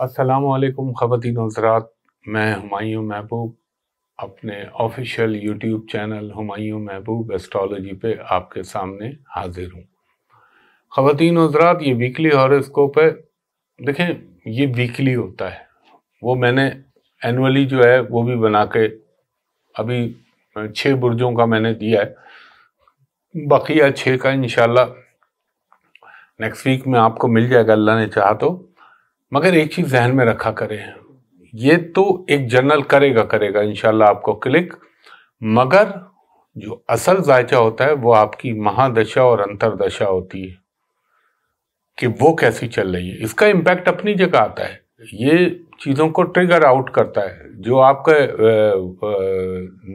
असलकुम ख़वान हजरात। मैं हुमायूं महबूब, अपने ऑफिशियल यूट्यूब चैनल हुमायूं महबूब एस्ट्रोलॉजी पे आपके सामने हाजिर हूँ। ख़वान हजरात, ये वीकली हॉरोस्कोप है। देखें, ये वीकली होता है। वो मैंने एनुअली जो है, वो भी बना के अभी छः बुर्जों का मैंने दिया है। बकिया छः का इनशाला नेक्स्ट वीक में आपको मिल जाएगा, अल्लाह ने चाहा तो। मगर एक चीज़ जहन में रखा करें। ये तो एक जर्नल करेगा करेगा इनशाला आपको क्लिक। मगर जो असल जायचा होता है, वो आपकी महादशा और अंतरदशा होती है कि वो कैसी चल रही है। इसका इम्पैक्ट अपनी जगह आता है। ये चीज़ों को ट्रिगर आउट करता है। जो आपका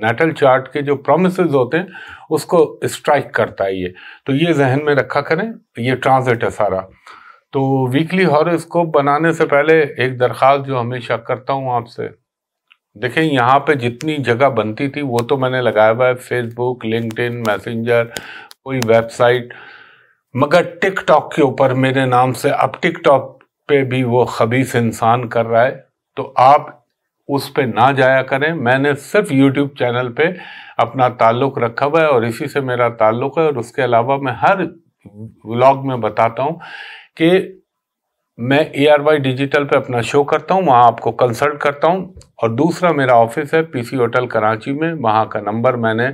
नेटल चार्ट के जो प्रोमिस होते हैं, उसको स्ट्राइक करता है ये। तो ये जहन में रखा करें, ये ट्रांजिट है सारा। तो वीकली हॉरोस्कोप बनाने से पहले एक दरख्वास्त जो हमेशा करता हूँ आपसे। देखें, यहाँ पे जितनी जगह बनती थी, वो तो मैंने लगाया हुआ है। फेसबुक लिंक्डइन मैसेंजर कोई वेबसाइट मगर टिकटॉक के ऊपर मेरे नाम से। अब टिकटॉक पे भी वो खबीस इंसान कर रहा है। तो आप उस पर ना जाया करें। मैंने सिर्फ़ यूट्यूब चैनल पे अपना ताल्लुक़ रखा हुआ है और इसी से मेरा ताल्लुक़ है। और उसके अलावा मैं हर व्लॉग में बताता हूँ कि मैं ए आर वाई डिजिटल पे अपना शो करता हूँ, वहाँ आपको कंसल्ट करता हूँ और दूसरा मेरा ऑफ़िस है पीसी होटल कराची में। वहाँ का नंबर मैंने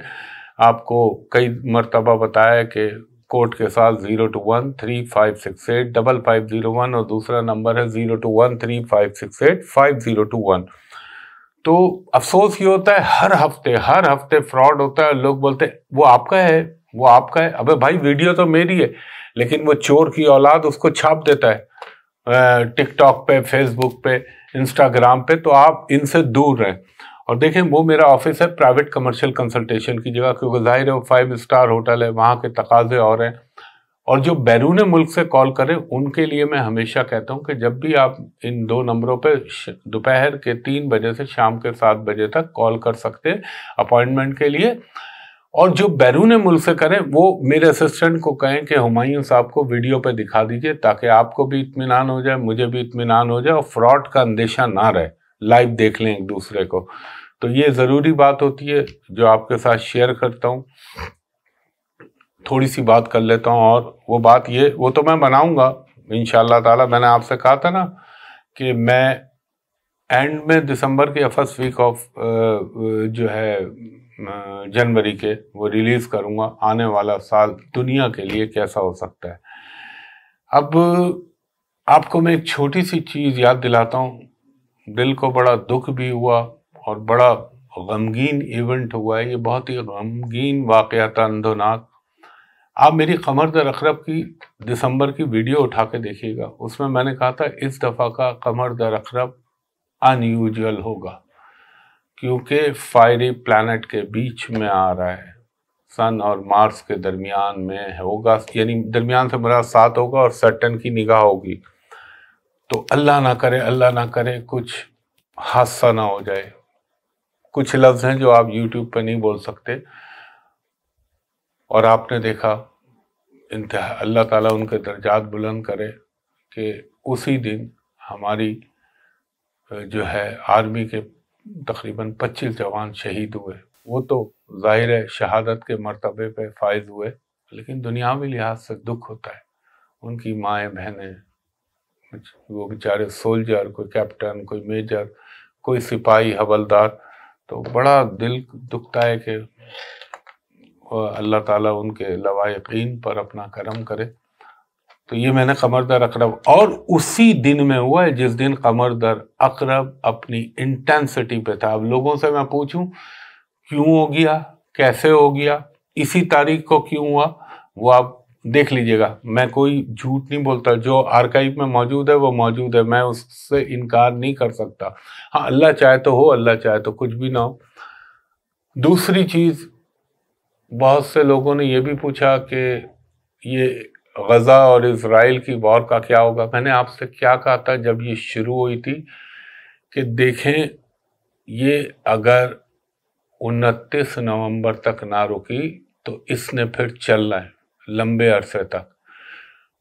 आपको कई मरतबा बताया कि कोड के साथ zero two one three five six eight double five zero one और दूसरा नंबर है zero two one three five six eight five zero two one तो अफसोस ये होता है, हर हफ़्ते हर हफ़्ते फ्रॉड होता है, लोग बोलते हैं, वो आपका है वो आपका है। अबे भाई, वीडियो तो मेरी है, लेकिन वो चोर की औलाद उसको छाप देता है टिकटॉक पे फेसबुक पे इंस्टाग्राम पे तो आप इनसे दूर रहें। और देखें, वो मेरा ऑफ़िस है प्राइवेट कमर्शियल कंसल्टेशन की जगह, क्योंकि ज़ाहिर है वो फाइव स्टार होटल है, वहाँ के तकाजे और हैं। और जो बैरून मुल्क से कॉल करें, उनके लिए मैं हमेशा कहता हूँ कि जब भी आप इन दो नंबरों पे दोपहर के तीन बजे से शाम के सात बजे तक कॉल कर सकते हैं अपॉइंटमेंट के लिए। और जो बैरून मुल्क से करें, वो मेरे असिस्टेंट को कहें कि हुमायूं साहब को वीडियो पे दिखा दीजिए ताकि आपको भी इतमान हो जाए, मुझे भी इतमान हो जाए और फ्रॉड का अंदेशा ना रहे। लाइव देख लें एक दूसरे को। तो ये ज़रूरी बात होती है जो आपके साथ शेयर करता हूँ। थोड़ी सी बात कर लेता हूँ और वो बात ये, वो तो मैं बनाऊँगा इन ताला। मैंने आपसे कहा था ना कि मैं एंड में दिसंबर के फ़र्स्ट वीक ऑफ़ जो है जनवरी के वो रिलीज़ करूँगा। आने वाला साल दुनिया के लिए कैसा हो सकता है। अब आपको मैं एक छोटी सी चीज़ याद दिलाता हूँ। दिल को बड़ा दुख भी हुआ और बड़ा गमगीन इवेंट हुआ है। ये बहुत ही गमगीन वाक़ था अंधोनाक आप मेरी कमर दर अखरब की दिसंबर की वीडियो उठा के देखिएगा। उसमें मैंने कहा था, इस दफ़ा का कमर दर अखरब अनयूजल होगा। क्योंकि फायरी प्लानट के बीच में आ रहा है। सन और मार्स के दरमियान में होगा, यानी दरमियान से मेरा साथ होगा और सटन की निगाह होगी। तो अल्लाह ना करे, अल्लाह ना करे, कुछ हादसा ना हो जाए। कुछ लफ्ज़ हैं जो आप यूट्यूब पर नहीं बोल सकते। और आपने देखा, इंतहा, अल्लाह ताला उनके दर्जात बुलंद करे कि उसी दिन हमारी जो है, आर्मी के तकरीबन 25 जवान शहीद हुए। वो तो ज़ाहिर है शहादत के मरतबे पे फायज हुए, लेकिन दुनियावी लिहाज से दुख होता है। उनकी माएँ, बहनें वो बेचारे सोल्जर, कोई कैप्टन, कोई मेजर, कोई सिपाही, हवलदार तो बड़ा दिल दुखता है कि अल्लाह ताला उनके लवायकीन पर अपना करम करे। तो ये मैंने कमर दर अकरब। और उसी दिन में हुआ है जिस दिन कमर दर अकरब अपनी इंटेंसिटी पे था। अब लोगों से मैं पूछूँ, क्यों हो गया? कैसे हो गया? इसी तारीख को क्यों हुआ? वो आप देख लीजिएगा। मैं कोई झूठ नहीं बोलता। जो आर्काइव में मौजूद है, वो मौजूद है। मैं उससे इनकार नहीं कर सकता। हाँ अल्लाह चाहे तो हो, अल्लाह चाहे तो कुछ भी ना हो। दूसरी चीज़, बहुत से लोगों ने ये भी पूछा कि ये गज़ा और इसराइल की वॉर का क्या होगा? मैंने आपसे क्या कहा था जब ये शुरू हुई थी कि देखें, ये अगर उनतीस नवंबर तक ना रुकी तो इसने फिर चलना है, लंबे अरसे तक।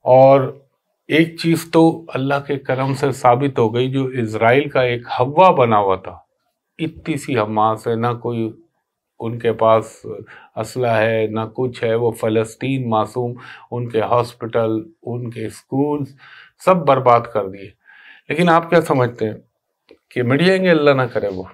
और एक चीज़ तो अल्लाह के करम से साबित हो गई, जो इसराइल का एक हवा बना हुआ था। इतनी सी हमास है, ना कोई उनके पास असला है, ना कुछ है। वो फ़लस्तीन मासूम, उनके हॉस्पिटल, उनके स्कूल सब बर्बाद कर दिए। लेकिन आप क्या समझते हैं कि मिडिएँगे अल्लाह ना करे वो?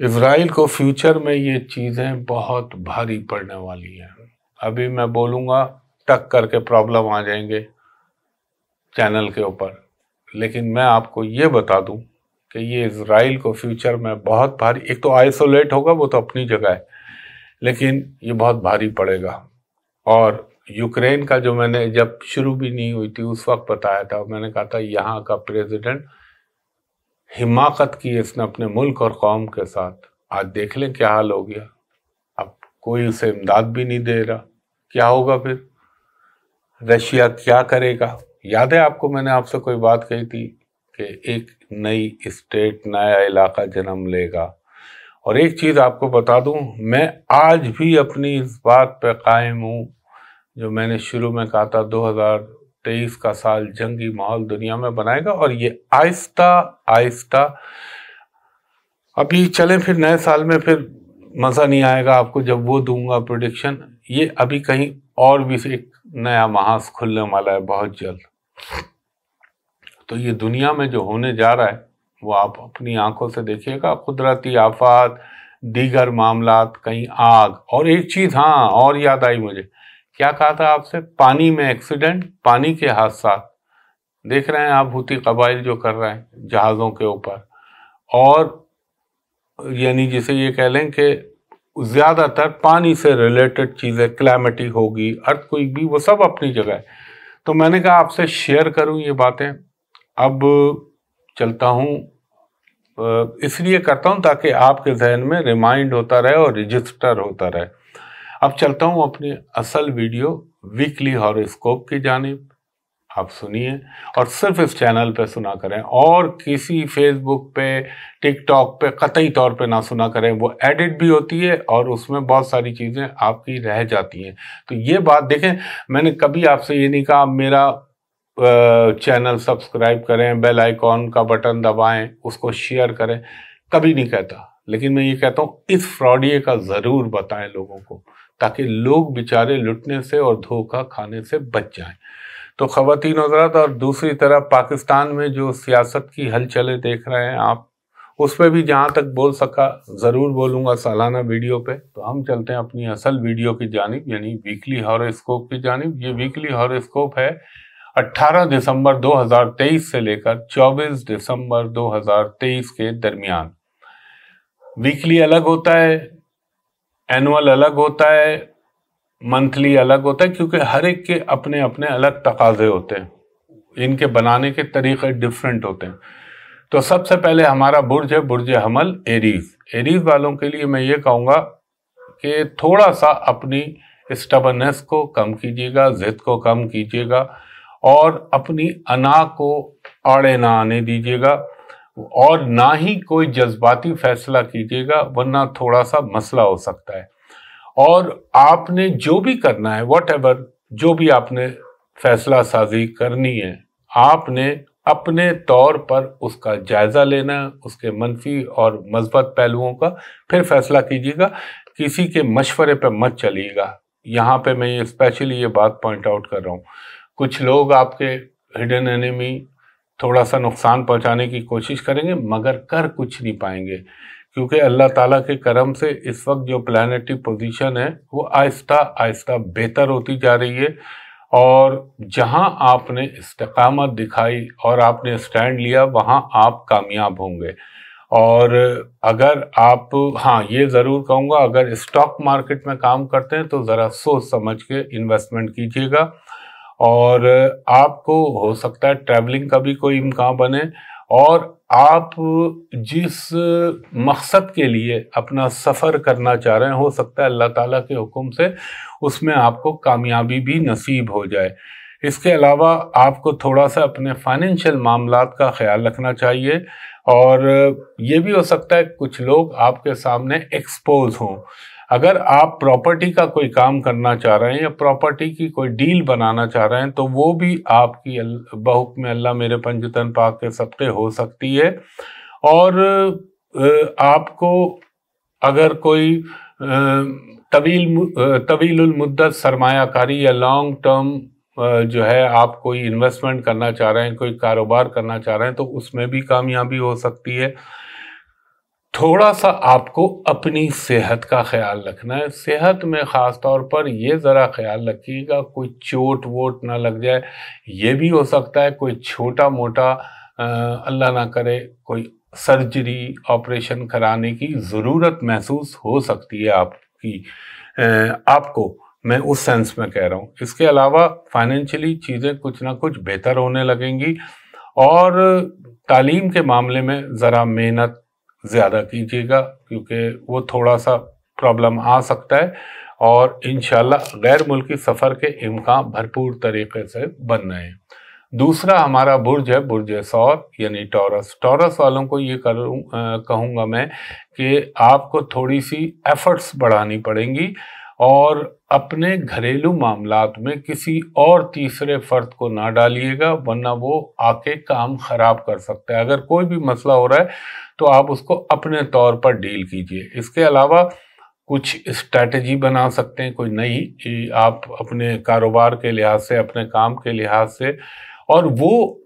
इसराइल को फ्यूचर में ये चीज़ें बहुत भारी पड़ने वाली हैं। अभी मैं बोलूँगा, टक करके प्रॉब्लम आ जाएँगे चैनल के ऊपर। लेकिन मैं आपको ये बता दूँ कि ये इसराइल को फ्यूचर में बहुत भारी, एक तो आइसोलेट होगा, वो तो अपनी जगह है। लेकिन ये बहुत भारी पड़ेगा। और यूक्रेन का जो मैंने जब शुरू भी नहीं हुई थी, उस वक्त बताया था, मैंने कहा था, यहाँ का प्रेसिडेंट हिमाकत की इसने अपने मुल्क और कौम के साथ। आज देख लें क्या हाल हो गया। अब कोई उसे इमदाद भी नहीं दे रहा। क्या होगा फिर? रशिया क्या करेगा? याद है आपको मैंने आपसे कोई बात कही थी कि एक नई स्टेट नया इलाका जन्म लेगा। और एक चीज़ आपको बता दूँ, मैं आज भी अपनी इस बात पर कायम हूँ, जो मैंने शुरू में कहा था 2023 का साल जंगी माहौल दुनिया में बनाएगा और ये आहिस्ता आहिस्ता, अभी चलें फिर नए साल में फिर मज़ा नहीं आएगा आपको जब वो दूँगा प्रोडिक्शन ये अभी कहीं और भी एक नया महास खुलने वाला है बहुत जल्द। तो ये दुनिया में जो होने जा रहा है वो आप अपनी आँखों से देखिएगा, कुदरती आफात, दीगर मामला कहीं आग। और एक चीज़ हाँ और याद आई मुझे। क्या कहा था आपसे? पानी में एक्सीडेंट, पानी के हादसा। देख रहे हैं आप भूती कबाइल जो कर रहे हैं, जहाज़ों के ऊपर। और यानी जिसे ये कह लें कि ज़्यादातर पानी से रिलेटेड चीज़ें क्लाइमेटी होगी अर्थ कोई भी, वो सब अपनी जगह है। तो मैंने कहा आपसे शेयर करूँ ये बातें। अब चलता हूँ इसलिए करता हूँ ताकि आपके जहन में रिमाइंड होता रहे और रजिस्टर होता रहे। अब चलता हूँ अपनी असल वीडियो वीकली हॉरोस्कोप की जानब। आप सुनिए और सिर्फ़ इस चैनल पे सुना करें और किसी फेसबुक पे टिकटॉक पे, कतई तौर पे ना सुना करें। वो एडिट भी होती है और उसमें बहुत सारी चीज़ें आपकी रह जाती हैं। तो ये बात देखें, मैंने कभी आपसे ये नहीं कहा, मेरा चैनल सब्सक्राइब करें, बेल आइकॉन का बटन दबाएँ, उसको शेयर करें। कभी नहीं कहता, लेकिन मैं ये कहता हूँ, इस फ्रॉडिये का ज़रूर बताएँ लोगों को, ताकि लोग बेचारे लुटने से और धोखा खाने से बच जाएँ। तो ख़वातीन हजरात और दूसरी तरफ़ पाकिस्तान में जो सियासत की हलचलें देख रहे हैं आप, उस पर भी जहाँ तक बोल सका, ज़रूर बोलूँगा सालाना वीडियो पे। तो हम चलते हैं अपनी असल वीडियो की जानब, यानी वीकली हॉरोस्कोप की जानब। ये वीकली हॉरोस्कोप है 18 दिसंबर 2023 से लेकर 24 दिसंबर 2023 के दरमियान। वीकली अलग होता है, एनुअल अलग होता है, मंथली अलग होता है, क्योंकि हर एक के अपने अपने अलग तकाजे होते हैं। इनके बनाने के तरीके डिफरेंट होते हैं। तो सबसे पहले हमारा बुर्ज है, बुर्ज हमल, एरीज। एरीज वालों के लिए मैं ये कहूँगा कि थोड़ा सा अपनी स्टबनेस को कम कीजिएगा, जिद को कम कीजिएगा। और अपनी अना को आड़े ना आने दीजिएगा और ना ही कोई जज्बाती फैसला कीजिएगा, वरना थोड़ा सा मसला हो सकता है। और आपने जो भी करना है वट एवर जो भी आपने फैसला साजी करनी है, आपने अपने तौर पर उसका जायज़ा लेना, उसके मनफी और मजबत पहलुओं का फिर फैसला कीजिएगा। किसी के मशवरे पर मत चलिएगा। यहाँ पे मैं ये स्पेशली ये बात पॉइंट आउट कर रहा हूँ। कुछ लोग आपके हिडन एनिमी थोड़ा सा नुकसान पहुँचाने की कोशिश करेंगे, मगर कर कुछ नहीं पाएँगे। क्योंकि अल्लाह ताला के करम से इस वक्त जो प्लानटरी पोजीशन है, वो आहिस्ता आहिस्ता बेहतर होती जा रही है। और जहाँ आपने इस्तकामत दिखाई और आपने स्टैंड लिया, वहाँ आप कामयाब होंगे। और अगर आप हाँ ये ज़रूर कहूँगा, अगर स्टॉक मार्केट में काम करते हैं तो ज़रा सोच समझ के इन्वेस्टमेंट कीजिएगा। और आपको हो सकता है ट्रैवलिंग का भी कोई इम्कान बने और आप जिस मकसद के लिए अपना सफ़र करना चाह रहे हैं, हो सकता है अल्लाह ताला के हुक्म से उसमें आपको कामयाबी भी नसीब हो जाए। इसके अलावा आपको थोड़ा सा अपने फाइनेंशियल मामला का ख्याल रखना चाहिए और ये भी हो सकता है कुछ लोग आपके सामने एक्सपोज हों। अगर आप प्रॉपर्टी का कोई काम करना चाह रहे हैं या प्रॉपर्टी की कोई डील बनाना चाह रहे हैं तो वो भी आपकी बहुक में अल्लाह मेरे पंचतन पाक के सबके हो सकती है। और आपको अगर कोई तवील तवील मुद्दत सरमायाकारी या लॉन्ग टर्म जो है, आप कोई इन्वेस्टमेंट करना चाह रहे हैं, कोई कारोबार करना चाह रहे हैं तो उसमें भी कामयाबी हो सकती है। थोड़ा सा आपको अपनी सेहत का ख्याल रखना है। सेहत में ख़ास तौर पर ये ज़रा ख्याल रखिएगा, कोई चोट वोट ना लग जाए। ये भी हो सकता है कोई छोटा मोटा अल्लाह ना करे, कोई सर्जरी, ऑपरेशन कराने की ज़रूरत महसूस हो सकती है आपकी। आपको, मैं उस सेंस में कह रहा हूँ। इसके अलावा फाइनेंशियली चीज़ें कुछ ना कुछ बेहतर होने लगेंगी। और तालीम के मामले में ज़रा मेहनत ज़्यादा कीजिएगा, क्योंकि वो थोड़ा सा प्रॉब्लम आ सकता है और इन गैर मुल्की सफ़र के इम्कान भरपूर तरीके से बन रहे हैं। दूसरा हमारा बुर्ज है, बुर्ज सौर, यानी टॉरस। टॉरस वालों को ये करूँ कहूँगा मैं कि आपको थोड़ी सी एफर्ट्स बढ़ानी पड़ेंगी और अपने घरेलू मामलात में किसी और तीसरे फर्द को ना डालिएगा, वरना वो आके काम खराब कर सकता है। अगर कोई भी मसला हो रहा है तो आप उसको अपने तौर पर डील कीजिए। इसके अलावा कुछ स्ट्रैटेजी बना सकते हैं, कोई नई कि आप अपने कारोबार के लिहाज से, अपने काम के लिहाज से। और वो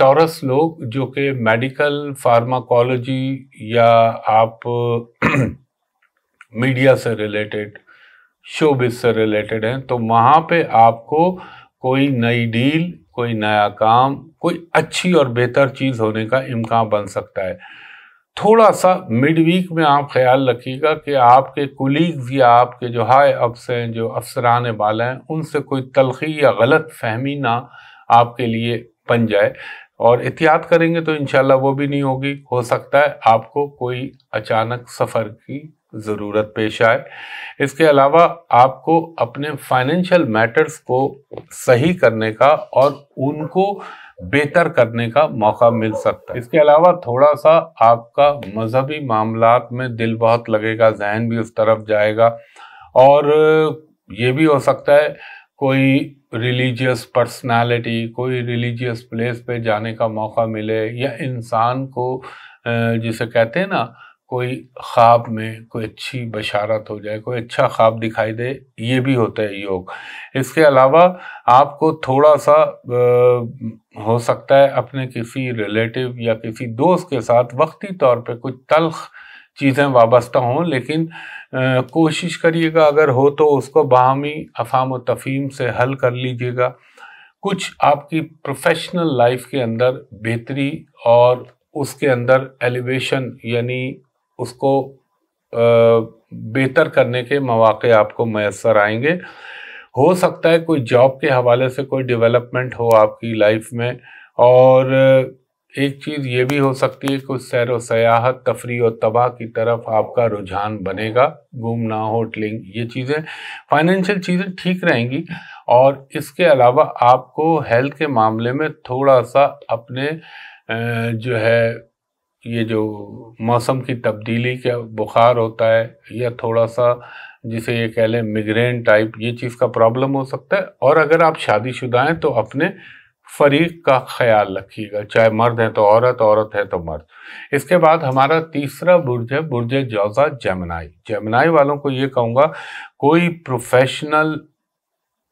टॉरस लोग जो कि मेडिकल, फार्माकोलॉजी या आप मीडिया से रिलेटेड शोबिस से रिलेटेड हैं तो वहाँ पे आपको कोई नई डील, कोई नया काम, कोई अच्छी और बेहतर चीज़ होने का इम्कान बन सकता है। थोड़ा सा मिड वीक में आप ख्याल रखिएगा कि आपके कुलीग्स या आपके जो हाई अफ्स हैं, जो अफसरान बाल हैं, उनसे कोई तलखी या गलत फहमी ना आपके लिए बन जाए। और एहतियात करेंगे तो इनशाला वो भी नहीं होगी। हो सकता है आपको कोई अचानक सफ़र की ज़रूरत पेश आए। इसके अलावा आपको अपने फाइनेंशियल मैटर्स को सही करने का और उनको बेहतर करने का मौका मिल सकता है। इसके अलावा थोड़ा सा आपका मजहबी मामला में दिल बहुत लगेगा, जहन भी उस तरफ़ जाएगा और ये भी हो सकता है कोई रिलीजियस पर्सनालिटी कोई रिलीजियस प्लेस पे जाने का मौका मिले या इंसान को जिसे कहते हैं ना कोई ख्वाब में कोई अच्छी बशारत हो जाए कोई अच्छा ख्वाब दिखाई दे ये भी होता है योग। इसके अलावा आपको थोड़ा सा आ, हो सकता है अपने किसी रिलेटिव या किसी दोस्त के साथ वक्ती तौर पे कुछ तलख चीज़ें वाबस्ता हों लेकिन आ, कोशिश करिएगा अगर हो तो उसको बाहमी अफाम तफ़ीम से हल कर लीजिएगा। कुछ आपकी प्रोफेशनल लाइफ के अंदर बेहतरी और उसके अंदर एलिवेशन यानी उसको बेहतर करने के मौाक़े आपको मैसर आएँगे। हो सकता है कोई जॉब के हवाले से कोई डेवलपमेंट हो आपकी लाइफ में, और एक चीज़ ये भी हो सकती है कुछ सैर व सयाहत, तफरी और तबाह की तरफ़ आपका रुझान बनेगा। घूमना होटलिंग ये चीज़ें, फाइनेंशियल चीज़ें ठीक रहेंगी। और इसके अलावा आपको हेल्थ के मामले में थोड़ा सा अपने जो है ये जो मौसम की तब्दीली का बुखार होता है या थोड़ा सा जिसे ये कह लें मिग्रेन टाइप ये चीज़ का प्रॉब्लम हो सकता है। और अगर आप शादीशुदा हैं तो अपने फरीक का ख्याल रखिएगा। चाहे मर्द हैं तो औरत औरत है तो मर्द। इसके बाद हमारा तीसरा बुर्ज है, बुर्ज जौजा जमनाई। जमनाई वालों को ये कहूँगा, कोई प्रोफेशनल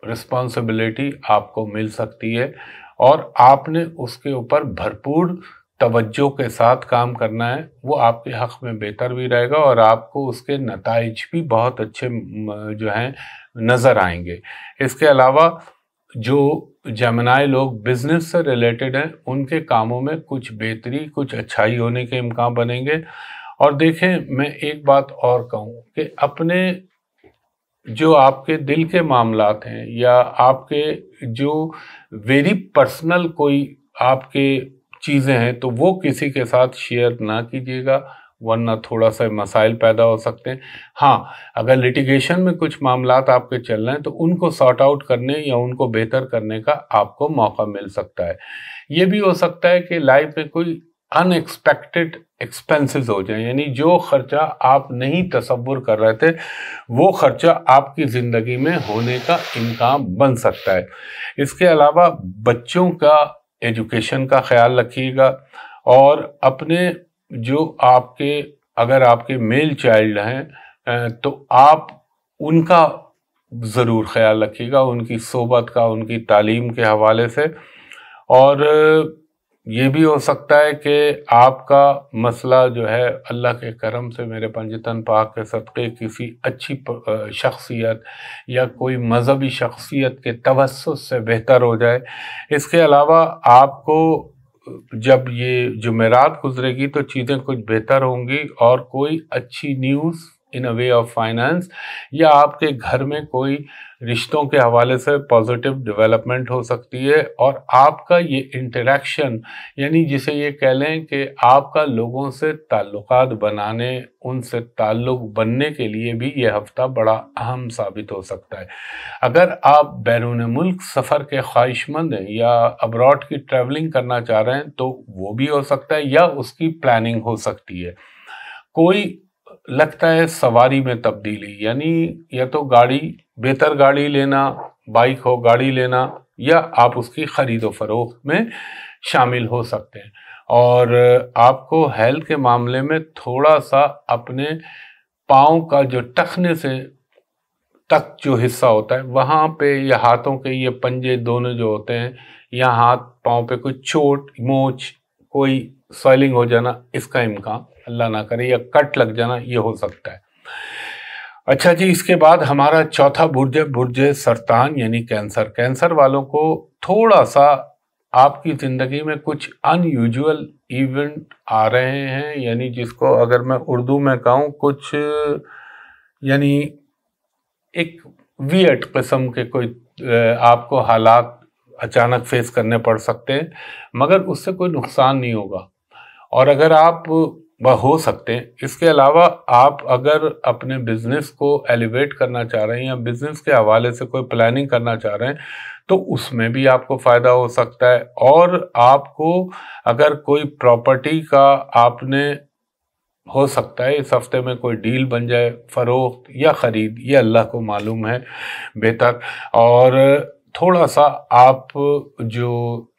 रिस्पॉन्सिबिलिटी आपको मिल सकती है और आपने उसके ऊपर भरपूर तवज्जो के साथ काम करना है, वो आपके हक़ में बेहतर भी रहेगा और आपको उसके नतज भी बहुत अच्छे जो हैं, नज़र आएँगे। इसके अलावा जो जमनाए लोग बिज़नेस से रिलेटेड हैं, उनके कामों में कुछ बेहतरी, कुछ अच्छाई होने के इम्कान बनेंगे। और देखें, मैं एक बात और कहूँ कि अपने जो आपके दिल के मामलात हैं या आपके जो वेरी पर्सनल कोई आपके चीज़ें हैं तो वो किसी के साथ शेयर ना कीजिएगा, वरना थोड़ा सा मसाइल पैदा हो सकते हैं। हाँ अगर लिटिगेशन में कुछ मामला आपके चल रहे हैं तो उनको सॉर्ट आउट करने या उनको बेहतर करने का आपको मौका मिल सकता है। ये भी हो सकता है कि लाइफ में कोई अनएक्सपेक्टेड एक्सपेंसेस हो जाए, यानी जो खर्चा आप नहीं तस्वुर कर रहे थे, वो खर्चा आपकी ज़िंदगी में होने का इम्कान बन सकता है। इसके अलावा बच्चों का एजुकेशन का ख्याल रखिएगा और अपने जो आपके, अगर आपके मेल चाइल्ड हैं तो आप उनका ज़रूर ख्याल रखिएगा, उनकी सोबत का, उनकी तालीम के हवाले से। और ये भी हो सकता है कि आपका मसला जो है, अल्लाह के करम से मेरे पंजतन, पाक के सदक़े, किसी अच्छी शख्सियत या कोई मजहबी शख्सियत के तवसत से बेहतर हो जाए। इसके अलावा आपको जब ये जुमेरात गुजरेगी तो चीज़ें कुछ बेहतर होंगी और कोई अच्छी news in a way of finance या आपके घर में कोई रिश्तों के हवाले से पॉजिटिव डेवलपमेंट हो सकती है और आपका ये इंटरेक्शन यानी जिसे ये कह लें कि आपका लोगों से ताल्लुकात बनाने, उनसे ताल्लुक बनने के लिए भी ये हफ़्ता बड़ा अहम साबित हो सकता है। अगर आप बैरून मुल्क सफ़र के ख्वाहिशमंद हैं या अब्रॉड की ट्रैवलिंग करना चाह रहे हैं तो वो भी हो सकता है या उसकी प्लानिंग हो सकती है। कोई लगता है सवारी में तब्दीली, यानी या तो गाड़ी बेहतर गाड़ी लेना, बाइक हो, गाड़ी लेना, या आप उसकी ख़रीदो फरोख्त में शामिल हो सकते हैं। और आपको हेल्थ के मामले में थोड़ा सा अपने पाँव का जो टखने से तक जो हिस्सा होता है, वहाँ पे या हाथों के ये पंजे दोनों जो होते हैं, या हाथ पाँव पे कोई चोट, मोच, कोई स्वेलिंग हो जाना, इसका इम्कान, अल्लाह ना करे, या कट लग जाना, ये हो सकता है। अच्छा जी, इसके बाद हमारा चौथा बुर्ज बुर्ज सरतान, यानी कैंसर। कैंसर वालों को थोड़ा सा आपकी ज़िंदगी में कुछ अनयूजुअल इवेंट आ रहे हैं, यानी जिसको अगर मैं उर्दू में कहूँ, कुछ, यानी एक वियट किस्म के कोई आपको हालात अचानक फेस करने पड़ सकते हैं, मगर उससे कोई नुकसान नहीं होगा। और अगर आप वह हो सकते हैं। इसके अलावा आप अगर अपने बिज़नेस को एलिवेट करना चाह रहे हैं या बिज़नेस के हवाले से कोई प्लानिंग करना चाह रहे हैं तो उसमें भी आपको फ़ायदा हो सकता है। और आपको अगर कोई प्रॉपर्टी का आपने, हो सकता है इस हफ़्ते में कोई डील बन जाए, फ़रोख्त या ख़रीद, ये अल्लाह को मालूम है बेहतर। और थोड़ा सा आप जो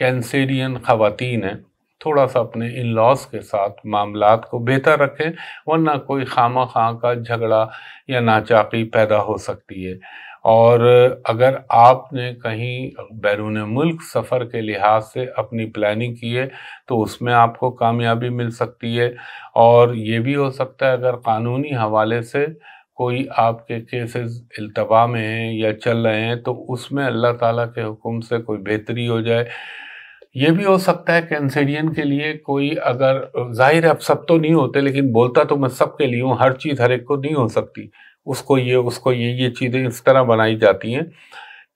कैंसेरियन ख़वातीन हैं थोड़ा सा अपने इन लॉज के साथ मामला को बेहतर रखें, वरना कोई खामा खां का झगड़ा या नाचाकी पैदा हो सकती है। और अगर आपने कहीं बैरून मुल्क सफ़र के लिहाज से अपनी प्लानिंग की है तो उसमें आपको कामयाबी मिल सकती है। और ये भी हो सकता है, अगर कानूनी हवाले से कोई आपके केसेस अल्तबा में हैं या चल रहे हैं तो उसमें अल्लाह ताला के हुक्म से कोई बेहतरी हो जाए। ये भी हो सकता है कैंसेरियन के लिए कोई अगर, ज़ाहिर है अब सब तो नहीं होते, लेकिन बोलता तो मैं सबके लिए हूँ, हर चीज़ हर एक को नहीं हो सकती। उसको ये उसको ये ये चीज़ें इस तरह बनाई जाती हैं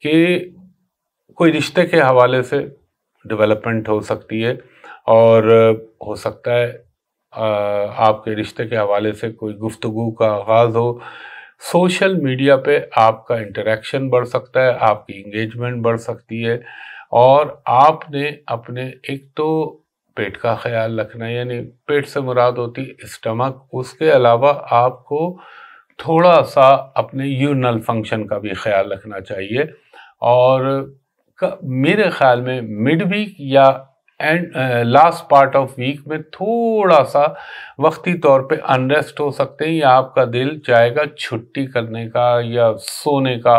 कि कोई रिश्ते के हवाले से डेवलपमेंट हो सकती है और हो सकता है आपके रिश्ते के हवाले से कोई गुफ्तगु का आगाज़ हो। सोशल मीडिया पे आपका इंटरेक्शन बढ़ सकता है, आपकी इंगेजमेंट बढ़ सकती है। और आपने अपने, एक तो पेट का ख्याल रखना, यानी पेट से मुराद होती स्टमक, उसके अलावा आपको थोड़ा सा अपने यूनल फ़ंक्शन का भी ख्याल रखना चाहिए। और मेरे ख्याल में मिड वीक या and last part of week में थोड़ा सा वक्ती तौर पे अनरेस्ट हो सकते हैं, या आपका दिल चाहेगा छुट्टी करने का या सोने का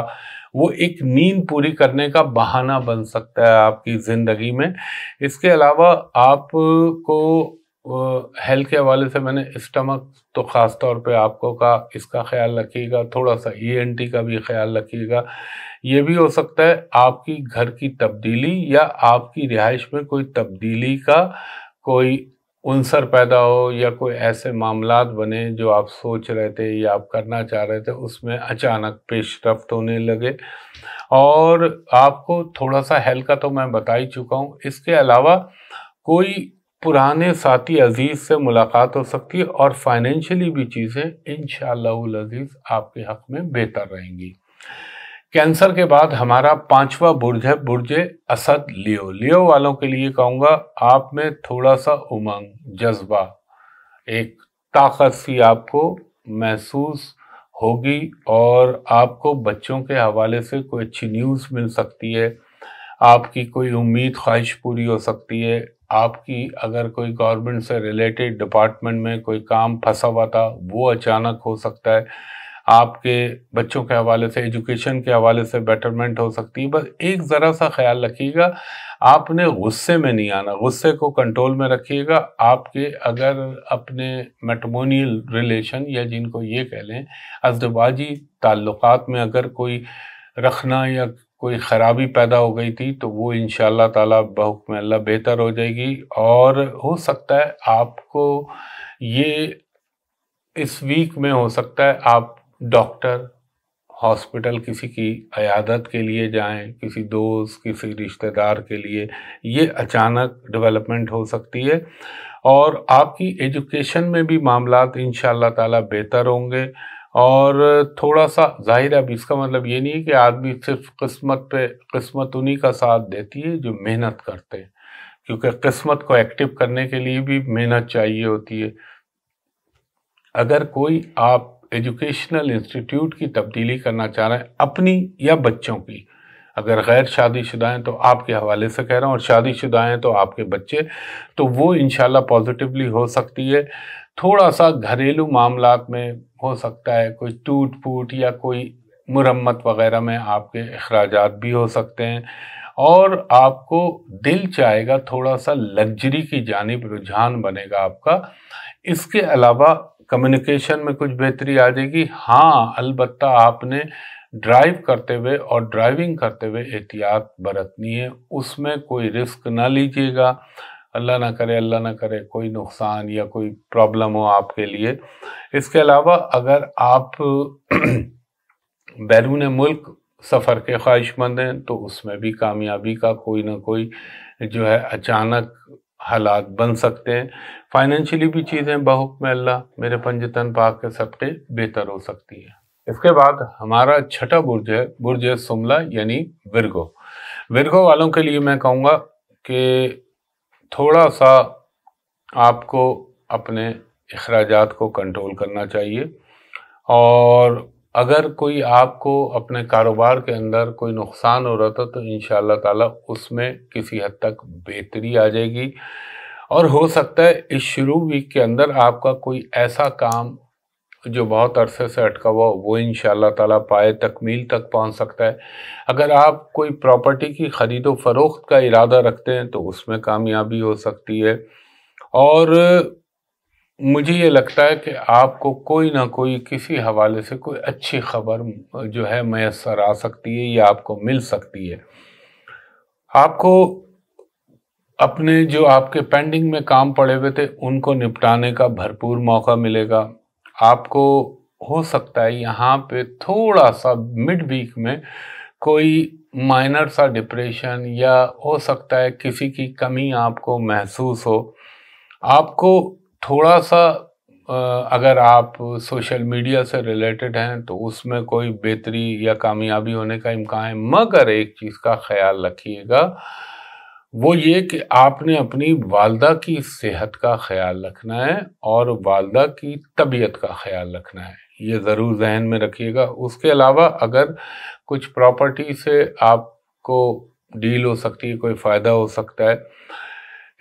वो एक नींद पूरी करने का बहाना बन सकता है आपकी ज़िंदगी में। इसके अलावा आपको हेल्थ के हवाले से मैंने स्टमक तो ख़ास तौर पे आपको का, इसका ख्याल रखिएगा, थोड़ा सा ईएनटी का भी ख्याल रखिएगा। ये भी हो सकता है आपकी घर की तब्दीली या आपकी रिहाइश में कोई तब्दीली का कोई उनसर पैदा हो या कोई ऐसे मामला बने जो आप सोच रहे थे या आप करना चाह रहे थे, उसमें अचानक पेशरफ होने लगे। और आपको थोड़ा सा हेल्थ का तो मैं बता ही चुका हूँ। इसके अलावा कोई पुराने साथी अज़ीज़ से मुलाकात हो सकती है और फाइनेंशियली भी चीज़ें इन अज़ीज़ आपके हक़ में बेहतर रहेंगी। कैंसर के बाद हमारा पांचवा बुर्ज है, बुर्ज असद लियो। लियो वालों के लिए कहूँगा, आप में थोड़ा सा उमंग, जज्बा, एक ताकत सी आपको महसूस होगी और आपको बच्चों के हवाले से कोई अच्छी न्यूज़ मिल सकती है, आपकी कोई उम्मीद, ख्वाहिश पूरी हो सकती है, आपकी अगर कोई गवर्नमेंट से रिलेटेड डिपार्टमेंट में कोई काम फंसा हुआ था, वो अचानक हो सकता है। आपके बच्चों के हवाले से एजुकेशन के हवाले से बेटरमेंट हो सकती है। बस एक ज़रा सा ख्याल रखिएगा, आपने गुस्से में नहीं आना, गुस्से को कंट्रोल में रखिएगा। आपके अगर अपने मेटमोनियल रिलेशन या जिनको ये कह लें अजदबाजी ताल्लुकात में अगर कोई रखना या कोई ख़राबी पैदा हो गई थी तो वो इन ताला बहुक में अल्लाह बेहतर हो जाएगी। और हो सकता है आपको ये इस वीक में हो सकता है आप डॉक्टर, हॉस्पिटल, किसी की अयादत के लिए जाएँ, किसी दोस्त, किसी रिश्तेदार के लिए, ये अचानक डेवलपमेंट हो सकती है। और आपकी एजुकेशन में भी मामला इन ताला बेहतर होंगे। और थोड़ा सा ज़ाहिर अब इसका मतलब ये नहीं है कि आदमी सिर्फ़ किस्मत पे, किस्मत उन्हीं का साथ देती है जो मेहनत करते हैं। क्योंकि किस्मत को एक्टिव करने के लिए भी मेहनत चाहिए होती है। अगर कोई आप एजुकेशनल इंस्टीट्यूट की तब्दीली करना चाह रहे हैं अपनी या बच्चों की। अगर गैर शादीशुदा हैं तो आपके हवाले से कह रहा हूँ, और शादीशुदा हैं तो आपके बच्चे। तो वो इन पॉजिटिवली हो सकती है। थोड़ा सा घरेलू मामला में हो सकता है, कोई टूट फूट या कोई मुरम्मत वगैरह में आपके अखराज भी हो सकते हैं। और आपको दिल चाहेगा थोड़ा सा लग्जरी की जानब रुझान बनेगा आपका। इसके अलावा कम्युनिकेशन में कुछ बेहतरी आ जाएगी। हाँ अलबत्ता आपने ड्राइव करते हुए और ड्राइविंग करते हुए एहतियात बरतनी है। उसमें कोई रिस्क ना लीजिएगा। अल्लाह ना करे, अल्लाह ना करे, कोई नुकसान या कोई प्रॉब्लम हो आपके लिए। इसके अलावा अगर आप बैरून मुल्क सफ़र के ख्वाहिशमंद हैं तो उसमें भी कामयाबी का कोई ना कोई जो है अचानक हालात बन सकते हैं। फाइनेंशियली भी चीज़ें बहुक में अल्लाह मेरे पंजतन पाक के सबके बेहतर हो सकती है। इसके बाद हमारा छठा बुर्ज है बुर्ज है यानी विरगो। विरगो वालों के लिए मैं कहूँगा कि थोड़ा सा आपको अपने अखराज को कंट्रोल करना चाहिए और अगर कोई आपको अपने कारोबार के अंदर कोई नुकसान हो रहा था तो इन ताला उसमें किसी हद तक बेहतरी आ जाएगी। और हो सकता है इस शुरू वीक के अंदर आपका कोई ऐसा काम जो बहुत अरसे से अटका हुआ वो इन ताला पाए, तकमील तक पहुँच सकता है। अगर आप कोई प्रॉपर्टी की ख़रीदो फ़रोख्त का इरादा रखते हैं तो उसमें कामयाबी हो सकती है। और मुझे ये लगता है कि आपको कोई ना कोई किसी हवाले से कोई अच्छी खबर जो है मैसर आ सकती है या आपको मिल सकती है। आपको अपने जो आपके पेंडिंग में काम पड़े हुए थे, उनको निपटाने का भरपूर मौका मिलेगा। आपको हो सकता है यहाँ पे थोड़ा सा मिड वीक में कोई माइनर सा डिप्रेशन या हो सकता है किसी की कमी आपको महसूस हो। आपको थोड़ा सा अगर आप सोशल मीडिया से रिलेटेड हैं तो उसमें कोई बेहतरी या कामयाबी होने का इम्कान है। मगर एक चीज़ का ख्याल रखिएगा, वो ये कि आपने अपनी वालदा की सेहत का ख्याल रखना है और वालदा की तबीयत का ख्याल रखना है। ये ज़रूर जहन में रखिएगा। उसके अलावा अगर कुछ प्रॉपर्टी से आपको डील हो सकती है, कोई फ़ायदा हो सकता है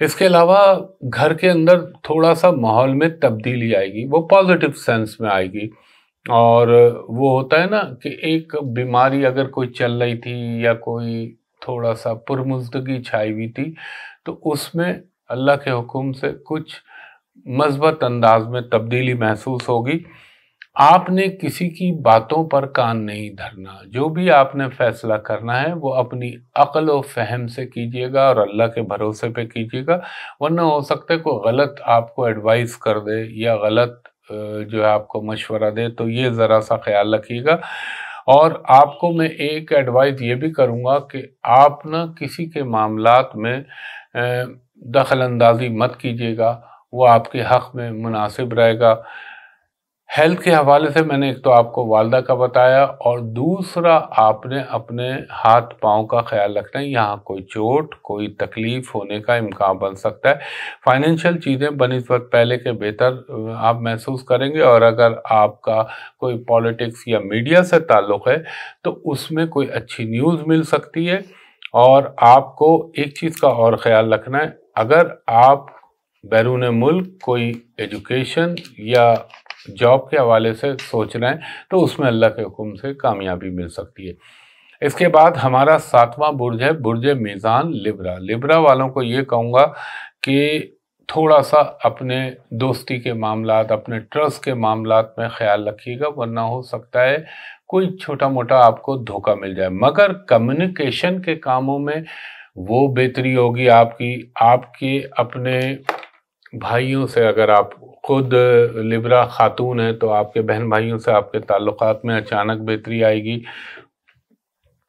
इसके अलावा घर के अंदर थोड़ा सा माहौल में तब्दीली आएगी, वो पॉजिटिव सेंस में आएगी। और वो होता है ना कि एक बीमारी अगर कोई चल रही थी या कोई थोड़ा सा पुरमुजदगी छाई हुई थी तो उसमें अल्लाह के हुक्म से कुछ मजबत अंदाज में तब्दीली महसूस होगी। आपने किसी की बातों पर कान नहीं धरना। जो भी आपने फैसला करना है, वो अपनी अकल व फहम से कीजिएगा और अल्लाह के भरोसे पे कीजिएगा, वरना हो सकता है कोई गलत आपको एडवाइस कर दे या गलत जो है आपको मशवरा दे तो ये ज़रा सा ख्याल रखिएगा। और आपको मैं एक एडवाइस ये भी करूँगा कि आप ना किसी के मामलात में दखल अंदाजी मत कीजिएगा, वो आपके हक़ में मुनासिब रहेगा। हेल्थ के हवाले से मैंने एक तो आपको वालदा का बताया और दूसरा आपने अपने हाथ पाँव का ख्याल रखना है। यहाँ कोई चोट, कोई तकलीफ़ होने का इम्कान बन सकता है। फाइनेंशियल चीज़ें बनस्बत पहले के बेहतर आप महसूस करेंगे और अगर आपका कोई पॉलिटिक्स या मीडिया से ताल्लुक़ है तो उसमें कोई अच्छी न्यूज़ मिल सकती है। और आपको एक चीज़ का और ख्याल रखना है। अगर आप बैरून मुल्क कोई एजुकेशन या जॉब के हवाले से सोच रहे हैं तो उसमें अल्लाह के हुक्म से कामयाबी मिल सकती है। इसके बाद हमारा सातवां बुर्ज है, बुर्ज मीज़ान लिब्रा। लिब्रा वालों को ये कहूँगा कि थोड़ा सा अपने दोस्ती के मामला अपने ट्रस्ट के मामला में ख्याल रखिएगा, वरना हो सकता है कोई छोटा मोटा आपको धोखा मिल जाए। मगर कम्युनिकेशन के कामों में वो बेहतरी होगी आपकी, आपके अपने भाइयों से अगर आप खुद लिब्रा खातून है तो आपके बहन भाइयों से आपके ताल्लुकात में अचानक बेहतरी आएगी।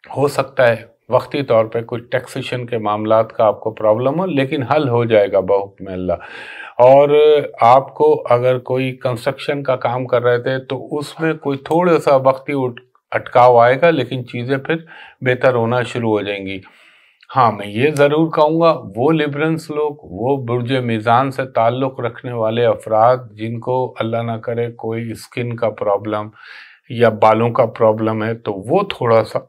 हो सकता है वक्ती तौर पे कुछ टैक्सेशन के मामला का आपको प्रॉब्लम हो, लेकिन हल हो जाएगा में अल्लाह। और आपको अगर कोई कंस्ट्रक्शन का काम कर रहे थे तो उसमें कोई थोड़ा सा वक्ती अटकाव आएगा, लेकिन चीज़ें फिर बेहतर होना शुरू हो जाएँगी। हाँ मैं ये ज़रूर कहूँगा वो लिबरेंस लोग वो बुरज मीज़ान से ताल्लुक़ रखने वाले अफराद जिनको अल्लाह ना करे कोई स्किन का प्रॉब्लम या बालों का प्रॉब्लम है तो वो थोड़ा सा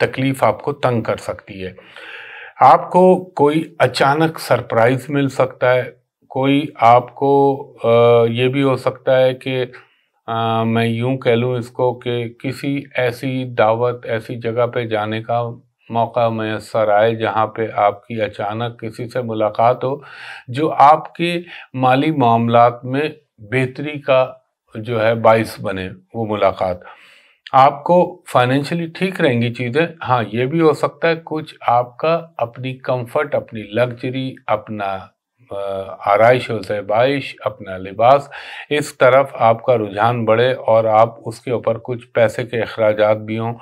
तकलीफ़ आपको तंग कर सकती है। आपको कोई अचानक सरप्राइज़ मिल सकता है कोई आपको ये भी हो सकता है कि आ, मैं यूँ कह लूँ इसको कि किसी ऐसी दावत ऐसी जगह पे जाने का मौका मैसर आए जहाँ पे आपकी अचानक किसी से मुलाकात हो, जो आपके माली मामलात में बेहतरी का जो है बाइस बने वो मुलाकात। आपको फाइनेंशियली ठीक रहेंगी चीज़ें? हाँ ये भी हो सकता है कुछ आपका अपनी कंफर्ट अपनी लग्जरी अपना आरइश व जैबाइश अपना लिबास, इस तरफ़ आपका रुझान बढ़े और आप उसके ऊपर कुछ पैसे के अखराज भी हों।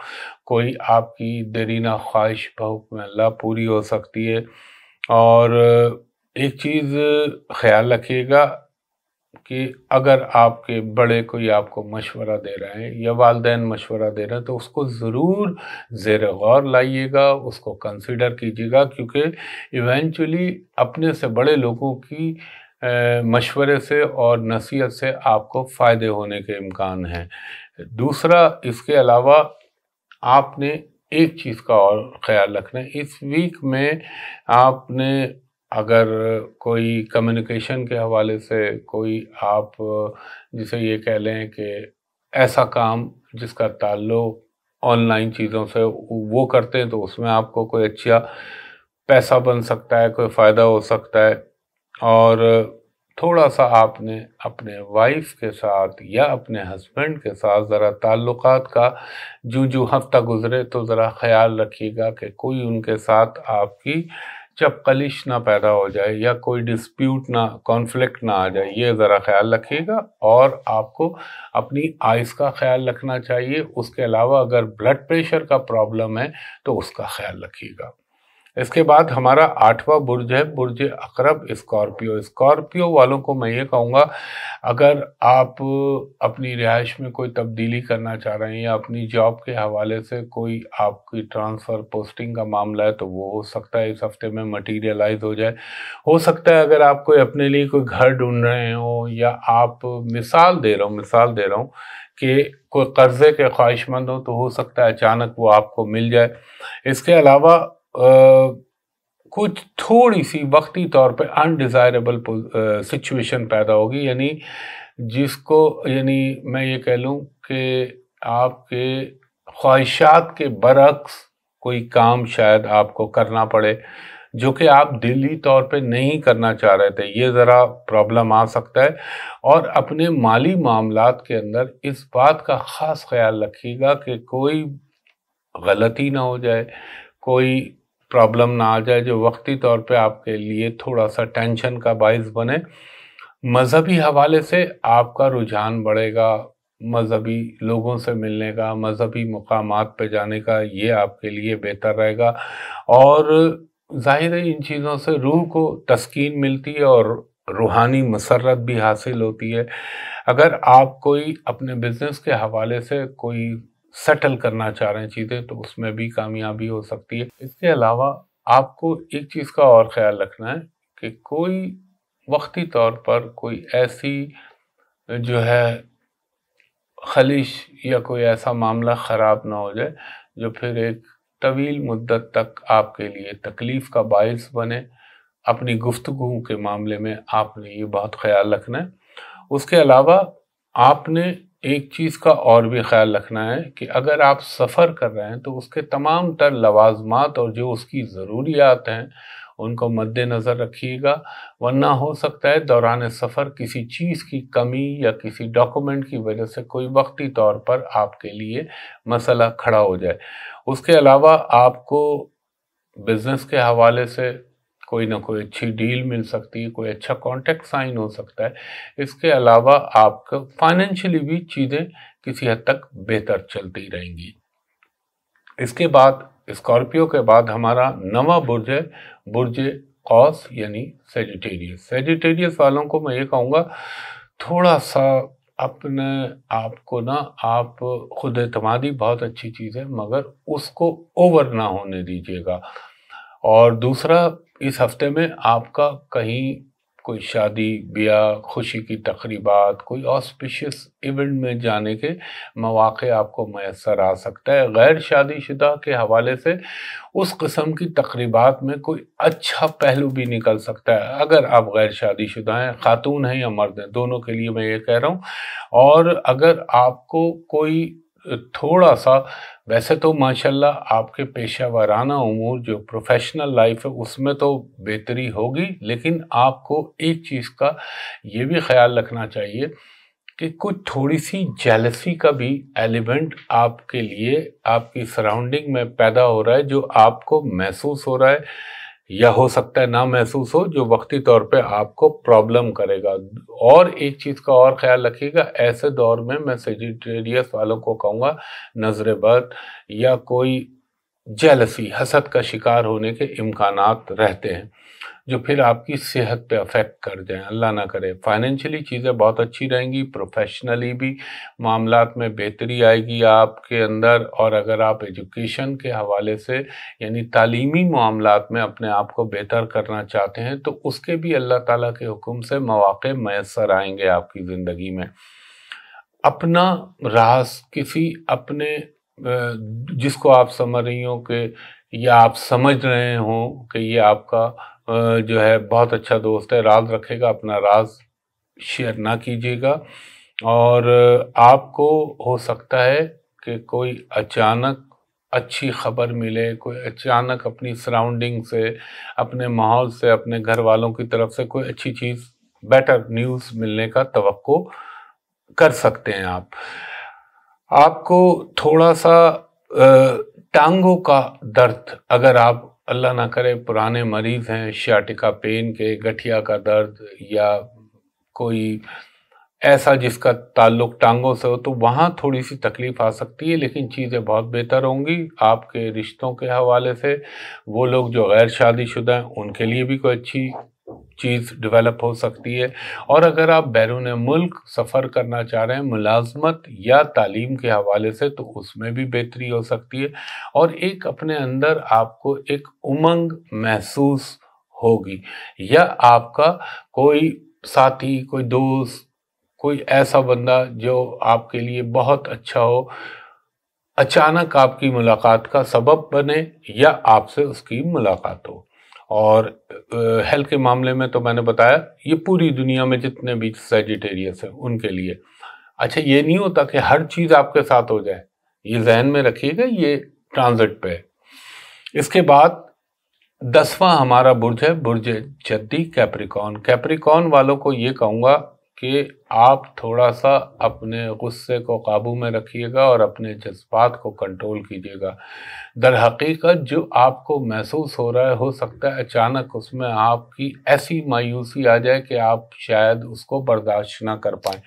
कोई आपकी देरीना ख्वाहिश बहु अल्लाह पूरी हो सकती है। और, एक चीज़ ख्याल रखिएगा कि अगर आपके बड़े कोई आपको मशवरा दे रहे हैं या वालदेन मशवरा दे रहे हैं तो उसको ज़रूर ज़ेर गौर लाइएगा, उसको कंसिडर कीजिएगा, क्योंकि इवेंचुअली अपने से बड़े लोगों की मशवरे से और नसीहत से आपको फ़ायदे होने के इम्कान हैं। दूसरा, इसके अलावा आपने एक चीज़ का और ख्याल रखना है। इस वीक में आपने अगर कोई कम्युनिकेशन के हवाले से कोई आप जिसे ये कह लें कि ऐसा काम जिसका ताल्लुक ऑनलाइन चीज़ों से वो करते हैं तो उसमें आपको कोई अच्छा पैसा बन सकता है, कोई फ़ायदा हो सकता है। और थोड़ा सा आपने अपने वाइफ के साथ या अपने हस्बैंड के साथ ज़रा ताल्लुकात का जो जो हफ़्ता गुजरे तो ज़रा ख्याल रखिएगा कि कोई उनके साथ आपकी जब कलिश ना पैदा हो जाए या कोई डिस्प्यूट ना कॉन्फ्लिक्ट ना आ जाए, ये ज़रा ख्याल रखिएगा और आपको अपनी आइस का ख्याल रखना चाहिए। उसके अलावा अगर ब्लड प्रेशर का प्रॉब्लम है तो उसका ख्याल रखिएगा। इसके बाद हमारा आठवां बुर्ज है, बुर्ज अकरब, स्कॉर्पियो। स्कॉर्पियो वालों को मैं ये कहूँगा, अगर आप अपनी रिहाइश में कोई तब्दीली करना चाह रहे हैं या अपनी जॉब के हवाले से कोई आपकी ट्रांसफ़र पोस्टिंग का मामला है तो वो हो सकता है इस हफ़्ते में मटीरियलाइज हो जाए। हो सकता है अगर आप कोई अपने लिए कोई घर ढूंढ रहे हो या आप मिसाल दे रहा हूँ, मिसाल दे रहा हूँ कि कोई कर्ज़े के ख्वाहिशमंद हो तो हो सकता है अचानक वो आपको मिल जाए। इसके अलावा कुछ थोड़ी सी वक्ती तौर पे अनडिज़ायरेबल सिचुएशन पैदा होगी, यानी जिसको, यानी मैं ये कह लूँ कि आपके ख्वाहिशात के बरक्स कोई काम शायद आपको करना पड़े, जो कि आप दिली तौर पे नहीं करना चाह रहे थे। ये ज़रा प्रॉब्लम आ सकता है। और अपने माली मामलात के अंदर इस बात का ख़ास ख्याल रखिएगा कि कोई गलती ना हो जाए, कोई प्रॉब्लम ना आ जाए, जो वक्ती तौर पे आपके लिए थोड़ा सा टेंशन का बायस बने। मज़हबी हवाले से आपका रुझान बढ़ेगा, मज़हबी लोगों से मिलने का, मज़हबी मकाम पे जाने का, ये आपके लिए बेहतर रहेगा। और ज़ाहिर है, इन चीज़ों से रूह को तस्कीन मिलती है और रूहानी मसरत भी हासिल होती है। अगर आप कोई अपने बिज़नेस के हवाले से कोई सेटल करना चाह रहे हैं चीज़ें तो उसमें भी कामयाबी हो सकती है। इसके अलावा आपको एक चीज़ का और ख्याल रखना है कि कोई वक्ती तौर पर कोई ऐसी जो है खलिश या कोई ऐसा मामला ख़राब ना हो जाए, जो फिर एक तवील मुद्दत तक आपके लिए तकलीफ़ का बायस बने। अपनी गुफ्तगु के मामले में आपने ये बहुत ख्याल रखना है। उसके अलावा आपने एक चीज़ का और भी ख्याल रखना है कि अगर आप सफ़र कर रहे हैं तो उसके तमाम तर लवाजमात और जो उसकी ज़रूरियात हैं, उनको मद्देनज़र रखिएगा। वरना हो सकता है दौरान सफ़र किसी चीज़ की कमी या किसी डॉक्यूमेंट की वजह से कोई वक्ती तौर पर आपके लिए मसला खड़ा हो जाए। उसके अलावा आपको बिज़नेस के हवाले से कोई ना कोई अच्छी डील मिल सकती है, कोई अच्छा कॉन्टेक्ट साइन हो सकता है। इसके अलावा आपका फाइनेंशियली भी चीज़ें किसी हद तक बेहतर चलती रहेंगी। इसके बाद, स्कॉर्पियो के बाद हमारा नवा बुर्ज है, बुर्ज कौस यानी सेजिटेरियस सेजिटेरियस वालों को मैं ये कहूँगा थोड़ा सा अपने आप को ना, आप खुद एतमादी बहुत अच्छी चीज़ है, मगर उसको ओवर ना होने दीजिएगा। और दूसरा इस हफ़्ते में आपका कहीं कोई शादी, ब्याह, खुशी की तकरीबात, कोई ऑस्पिशियस इवेंट में जाने के मौाक़े आपको मैसर आ सकता है। गैर शादीशुदा के हवाले से उस कस्म की तकरीबात में कोई अच्छा पहलू भी निकल सकता है। अगर आप गैर शादीशुदा हैं, ख़ातून हैं या मर्द हैं, दोनों के लिए मैं ये कह रहा हूँ। और अगर आपको कोई थोड़ा सा वैसे तो माशाल्लाह आपके पेशा वाराना उमूर जो प्रोफेशनल लाइफ है, उसमें तो बेहतरी होगी, लेकिन आपको एक चीज़ का ये भी ख्याल रखना चाहिए कि कुछ थोड़ी सी जेलसी का भी एलिमेंट आपके लिए, आपकी सराउंडिंग में पैदा हो रहा है, जो आपको महसूस हो रहा है। या हो सकता है ना महसूस हो, जो वक्ती तौर पे आपको प्रॉब्लम करेगा। और एक चीज़ का और ख्याल रखिएगा, ऐसे दौर में मैं सेजिटेरियस वालों को कहूँगा नज़र बद या कोई जेलसी हसद का शिकार होने के इम्कान रहते हैं। जो फिर आपकी सेहत पे अफेक्ट कर जाए। अल्लाह ना करे। फाइनेंशियली चीज़ें बहुत अच्छी रहेंगी प्रोफेशनली भी मामला में बेहतरी आएगी आपके अंदर और अगर आप एजुकेशन के हवाले से, यानी तालीमी मामला में अपने आप को बेहतर करना चाहते हैं तो उसके भी अल्लाह ताला के हुक्म से मौाक़े मैसर आएँगे आपकी ज़िंदगी में। अपना राज किसी अपने जिसको आप समझ रही हो कि, या आप समझ रहे हो कि ये आपका जो है, बहुत अच्छा दोस्त है। राज रखेगा अपना, राज शेयर ना कीजिएगा। और आपको हो सकता है कि कोई अचानक अच्छी खबर मिले, कोई अचानक अपनी सराउंडिंग से, अपने माहौल से, अपने घर वालों की तरफ़ से कोई अच्छी चीज़ बेटर न्यूज़ मिलने का तो कर सकते हैं आप। आपको थोड़ा सा टांगों का दर्द अगर आप अल्लाह ना करे, पुराने मरीज़ हैं, शियाटिका पेन के, गठिया का दर्द या कोई ऐसा जिसका ताल्लुक टांगों से हो तो वहाँ थोड़ी सी तकलीफ़ आ सकती है, लेकिन चीज़ें बहुत बेहतर होंगी। आपके रिश्तों के हवाले से वो लोग जो गैर शादीशुदा हैं, उनके लिए भी कोई अच्छी चीज़ डेवलप हो सकती है। और अगर आप बैरून मुल्क सफ़र करना चाह रहे हैं, मुलाजमत या तालीम के हवाले से तो उसमें भी बेहतरी हो सकती है। और एक अपने अंदर आपको एक उमंग महसूस होगी। या आपका कोई साथी, कोई दोस्त, कोई ऐसा बंदा जो आपके लिए बहुत अच्छा हो, अचानक आपकी मुलाकात का सबब बने या आपसे उसकी मुलाकात हो। और हेल्थ के मामले में तो मैंने बताया, ये पूरी दुनिया में जितने भी सेजिटेरियस हैं, उनके लिए। अच्छा ये नहीं होता कि हर चीज़ आपके साथ हो जाए। ये जहन में रखिएगा, ये ट्रांजिट पे इसके बाद, दसवां हमारा बुर्ज है, बुर्ज जद्दी कैप्रिकॉन कैप्रिकॉन वालों को ये कहूँगा कि आप थोड़ा सा अपने गुस्से को काबू में रखिएगा और अपने जज्बात को कंट्रोल कीजिएगा। दर हकीकत जो आपको महसूस हो रहा है, हो सकता है अचानक उसमें आपकी ऐसी मायूसी आ जाए कि आप शायद उसको बर्दाश्त ना कर पाए।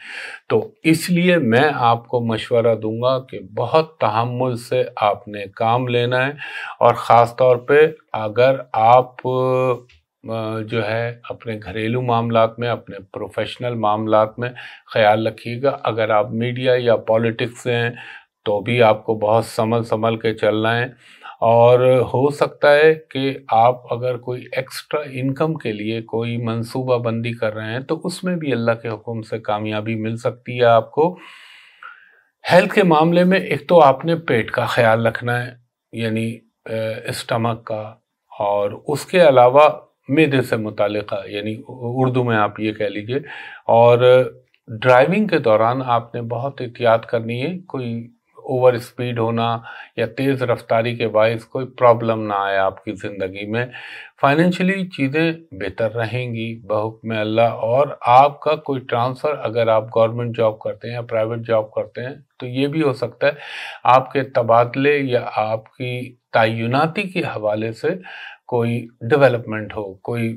तो इसलिए मैं आपको मशवरा दूँगा कि बहुत तहमुल से आपने काम लेना है और ख़ास तौर पे अगर आप जो है, अपने घरेलू मामलात में, अपने प्रोफेशनल मामला में ख्याल रखिएगा। अगर आप मीडिया या पॉलिटिक्स से हैं तो भी आपको बहुत संभल संभल के चलना है। और हो सकता है कि आप अगर कोई एक्स्ट्रा इनकम के लिए कोई मंसूबा बंदी कर रहे हैं तो उसमें भी अल्लाह के हुक्म से कामयाबी मिल सकती है आपको। हेल्थ के मामले में एक तो आपने पेट का ख्याल रखना है, यानी स्टमक का, और उसके अलावा मेदे से मुतल यानी उर्दू में आप ये कह लीजिए। और ड्राइविंग के दौरान आपने बहुत एहतियात करनी है, कोई ओवर स्पीड होना या तेज़ रफ्तारी के बायस कोई प्रॉब्लम ना आए आपकी ज़िंदगी में। फाइनेंशियली चीज़ें बेहतर रहेंगी बहुत में अल्लाह। और आपका कोई ट्रांसफ़र अगर आप गवर्नमेंट जॉब करते हैं या प्राइवेट जॉब करते हैं तो ये भी हो सकता है आपके तबादले या आपकी तयनाती के हवाले से कोई डेवलपमेंट हो, कोई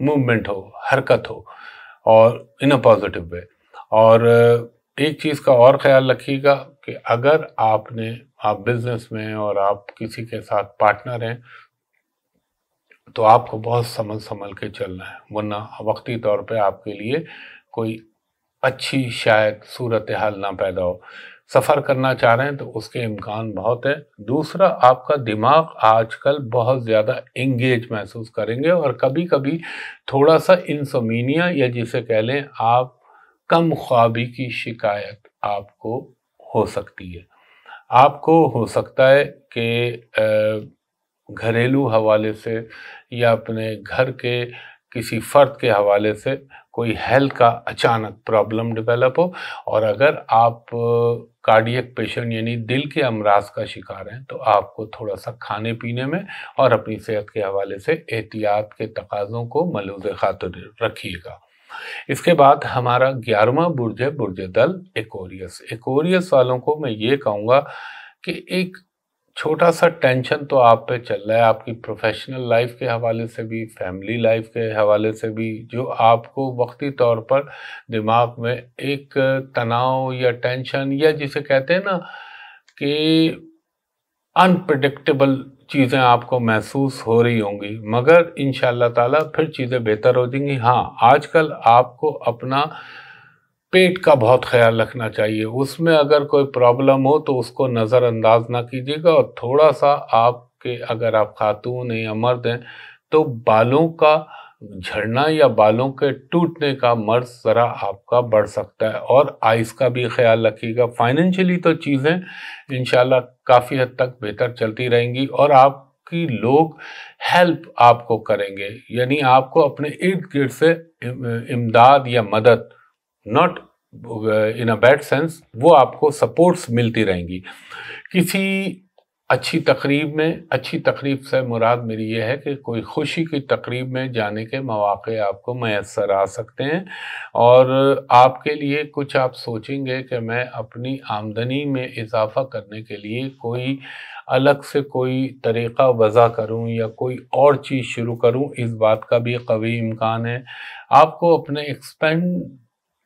मूवमेंट हो, हरकत हो, और इन अ पॉजिटिव वे और एक चीज़ का और ख्याल रखिएगा कि अगर आपने, आप बिज़नेस में और आप किसी के साथ पार्टनर हैं तो आपको बहुत समझ समझ के चलना है, वरना वक्ती तौर पे आपके लिए कोई अच्छी शायद सूरत हाल ना पैदा हो। सफ़र करना चाह रहे हैं तो उसके इम्कान बहुत है। दूसरा, आपका दिमाग आजकल बहुत ज़्यादा इंगेज महसूस करेंगे और कभी कभी थोड़ा सा इंसोमीनिया या जिसे कह लें, आप कम ख्वाबी की शिकायत आपको हो सकती है। आपको हो सकता है कि घरेलू हवाले से या अपने घर के किसी फ़र्द के हवाले से कोई हेल्थ का अचानक प्रॉब्लम डेवलप हो और अगर आप कार्डियक पेशेंट यानी दिल के अमराज का शिकार हैं तो आपको थोड़ा सा खाने पीने में और अपनी सेहत के हवाले से एहतियात के तकाज़ों को मलूज खातर रखिएगा। इसके बाद हमारा ग्यारहवा बुर्ज है, बुर्ज दल एकोरियस एकोरियस वालों को मैं ये कहूँगा कि एक छोटा सा टेंशन तो आप पे चल रहा है। आपकी प्रोफेशनल लाइफ के हवाले से भी फैमिली लाइफ के हवाले से भी, जो आपको वक्ती तौर पर दिमाग में एक तनाव या टेंशन या जिसे कहते हैं ना कि अनप्रडिक्टेबल चीज़ें आपको महसूस हो रही होंगी। मगर इन ताला फिर चीज़ें बेहतर हो जाएँगी। हाँ आजकल आपको अपना पेट का बहुत ख्याल रखना चाहिए। उसमें अगर कोई प्रॉब्लम हो तो उसको नज़रअंदाज ना कीजिएगा और थोड़ा सा आपके अगर आप खातून हैं या मर्द हैं तो बालों का झड़ना या बालों के टूटने का मर्ज ज़रा आपका बढ़ सकता है और आइस का भी ख्याल रखिएगा। फाइनेंशियली तो चीज़ें इन काफ़ी हद तक बेहतर चलती रहेंगी और आपकी लोग हेल्प आपको करेंगे। यानी आपको अपने इर्द गिर्द से इमदाद या मदद not in a bad sense वो आपको सपोर्ट्स मिलती रहेंगी। किसी अच्छी तकरीब में, अच्छी तकरीब से मुराद मेरी ये है कि कोई खुशी की तकरीब में जाने के मौाक़े आपको मैसर आ सकते हैं और आपके लिए कुछ आप सोचेंगे कि मैं अपनी आमदनी में इजाफ़ा करने के लिए कोई अलग से कोई तरीक़ा वज़ा करूँ या कोई और चीज़ शुरू करूँ, इस बात का भी कवी इम्कान है। आपको अपने एक्सपेंड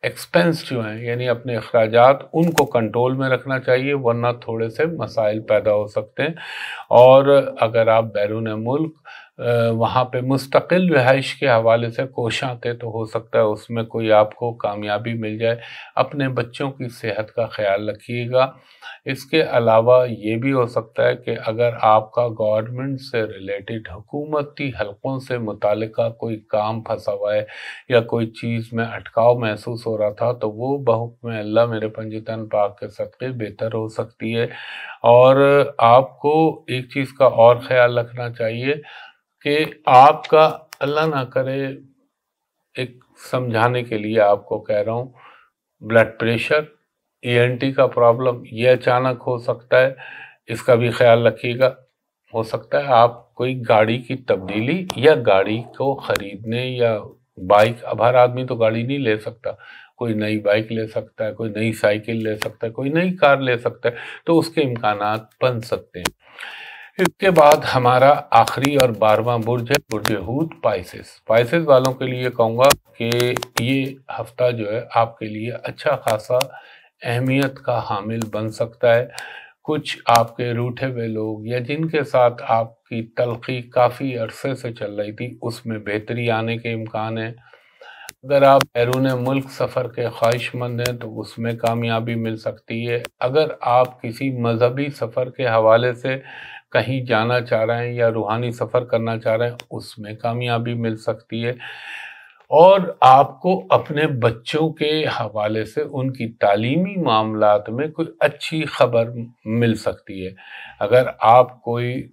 एक्सपेंस जो हैं, यानी अपने अखराज उनको कंट्रोल में रखना चाहिए, वरना थोड़े से मसाइल पैदा हो सकते हैं। और अगर आप बैरून मुल्क वहाँ पे मुस्तकिल रहाइश के हवाले से कोशां थे तो हो सकता है उसमें कोई आपको कामयाबी मिल जाए। अपने बच्चों की सेहत का ख्याल रखिएगा। इसके अलावा ये भी हो सकता है कि अगर आपका गवर्नमेंट से रिलेटेड हुकूमती हलकों से मुतल कोई काम फंसा हुआ है या कोई चीज़ में अटकाव महसूस हो रहा था तो वो बहुत में अल्लाह मेरे पंजितन पाक के सदक़े बेहतर हो सकती है। और आपको एक चीज़ का और ख्याल रखना चाहिए कि आपका अल्लाह ना करे एक समझाने के लिए आपको कह रहा हूँ ब्लड प्रेशर ईएनटी का प्रॉब्लम ये अचानक हो सकता है, इसका भी ख्याल रखिएगा। हो सकता है आप कोई गाड़ी की तब्दीली या गाड़ी को ख़रीदने या बाइक अब हर आदमी तो गाड़ी नहीं ले सकता। कोई नई बाइक ले सकता है, कोई नई साइकिल ले सकता है, कोई नई कार ले सकता है तो उसके इम्कान बन सकते हैं। इसके बाद हमारा आखिरी और बारहवा बुर्ज है, बुर्ज हूद पाइसिस पाइसिस वालों के लिए कहूँगा कि ये हफ़्ता जो है, आपके लिए अच्छा खासा अहमियत का हामिल बन सकता है। कुछ आपके रूठे हुए लोग या जिनके साथ आपकी तलखी काफ़ी अरसे से चल रही थी, उसमें बेहतरी आने के इम्कान है। अगर आप बैरून मुल्क सफ़र के ख्वाहिशमंद हैं तो उसमें कामयाबी मिल सकती है। अगर आप किसी मजहबी सफ़र के हवाले से कहीं जाना चाह रहे हैं या रूहानी सफ़र करना चाह रहे हैं, उसमें कामयाबी मिल सकती है। और आपको अपने बच्चों के हवाले से उनकी तालीमी मामलात में कोई अच्छी खबर मिल सकती है। अगर आप कोई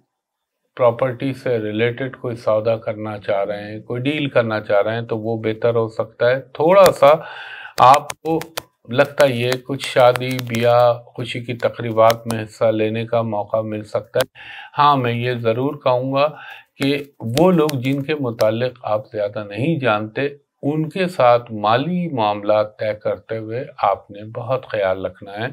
प्रॉपर्टी से रिलेटेड कोई सौदा करना चाह रहे हैं, कोई डील करना चाह रहे हैं तो वो बेहतर हो सकता है। थोड़ा सा आपको लगता है, कुछ शादी, ब्याह, खुशी की तकरीबात में हिस्सा लेने का मौका मिल सकता है। हाँ मैं ये ज़रूर कहूँगा कि वो लोग जिनके मुतालिक आप ज़्यादा नहीं जानते, उनके साथ माली मामला तय करते हुए आपने बहुत ख्याल रखना है।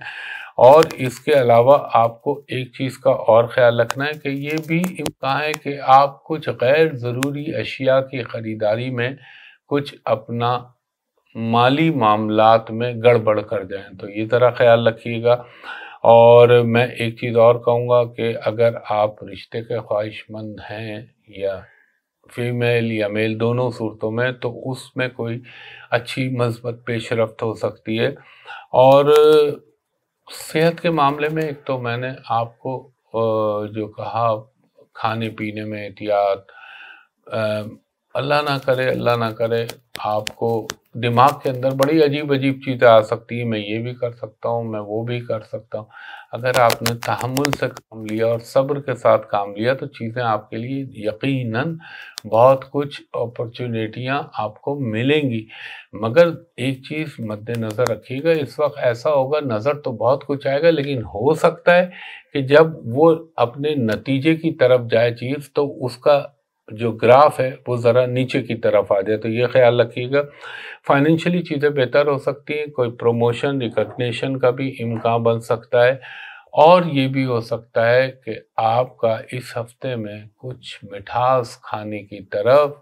और इसके अलावा आपको एक चीज़ का और ख्याल रखना है कि ये भी इम्कान है कि आप कुछ गैर ज़रूरी अशिया की ख़रीदारी में कुछ अपना माली मामलात में गड़बड़ कर जाएँ। तो ये ज़रा ख्याल रखिएगा। और मैं एक चीज़ और कहूँगा कि अगर आप रिश्ते के ख्वाहिशमंद हैं या फीमेल या मेल दोनों सूरतों में तो उसमें कोई अच्छी मजबत पेश रफ्त हो सकती है। और सेहत के मामले में एक तो मैंने आपको जो कहा खाने पीने में एहतियात अल्लाह ना करे, अल्लाह ना करे आपको दिमाग के अंदर बड़ी अजीब अजीब चीज़ें आ सकती है, मैं ये भी कर सकता हूँ, मैं वो भी कर सकता हूँ। अगर आपने तहमुल से काम लिया और सब्र के साथ काम लिया तो चीज़ें आपके लिए यकीनन बहुत कुछ अपॉर्चुनिटियाँ आपको मिलेंगी। मगर एक चीज़ मद्देनज़र रखिएगा, इस वक्त ऐसा होगा, नज़र तो बहुत कुछ आएगा, लेकिन हो सकता है कि जब वो अपने नतीजे की तरफ़ जाए चीज़ तो उसका जो ग्राफ है, वो ज़रा नीचे की तरफ़ आ जाए तो ये ख्याल रखिएगा। फाइनेंशियली चीज़ें बेहतर हो सकती हैं, कोई प्रमोशन रिकग्निशन का भी इम्कान बन सकता है, और ये भी हो सकता है कि आपका इस हफ़्ते में कुछ मिठास खाने की तरफ़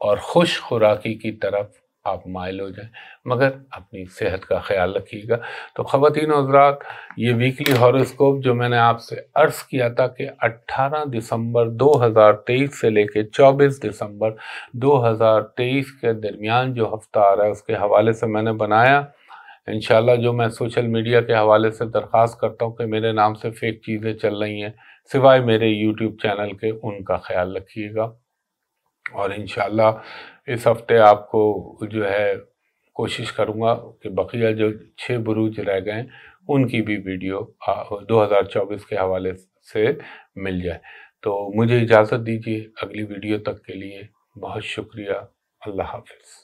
और खुश खुराकी की तरफ़ आप माइल हो जाएँ। मगर अपनी सेहत का ख्याल रखिएगा। तो ख़वान हजरात ये वीकली हॉरोस्कोप जो मैंने आपसे अर्ज़ किया था कि 18 दिसंबर 2023 से लेके 24 दिसंबर 2023 के दरमियान जो हफ़्ता आ रहा है, उसके हवाले से मैंने बनाया। इन जो मैं सोशल मीडिया के हवाले से दरख्वास्त करता हूँ कि मेरे नाम से फ़ेक चीज़ें चल रही हैं, सिवाय मेरे यूट्यूब चैनल के, उनका ख्याल रखिएगा। और इन इस हफ़्ते आपको जो है कोशिश करूँगा कि बकिया जो छः बुरूज रह गए उनकी भी वीडियो 2024 के हवाले से मिल जाए। तो मुझे इजाज़त दीजिए अगली वीडियो तक के लिए, बहुत शुक्रिया, अल्लाह हाफिज़।